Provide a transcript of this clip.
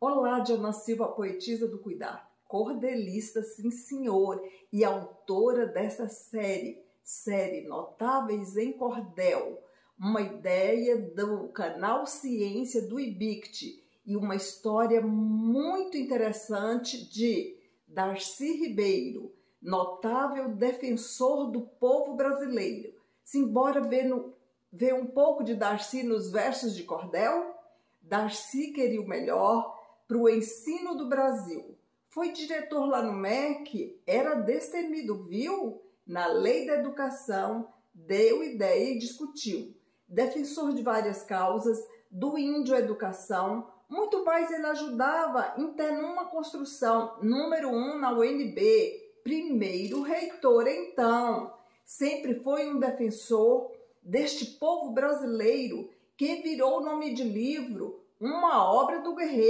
Olá, Diana Silva, poetisa do cuidar, cordelista, sim senhor, e autora dessa série, série Notáveis em Cordel, uma ideia do canal Ciência do IBICT e uma história muito interessante de Darcy Ribeiro, notável defensor do povo brasileiro. Simbora ver, no, ver um pouco de Darcy nos versos de Cordel? Darcy queria o melhor, para o ensino do Brasil. Foi diretor lá no MEC, era destemido, viu? Na lei da educação, deu ideia e discutiu. Defensor de várias causas, do índio à educação, muito mais ele ajudava em ter uma construção, número um na UNB, primeiro reitor então. Sempre foi um defensor deste povo brasileiro que virou nome de livro uma obra do guerreiro.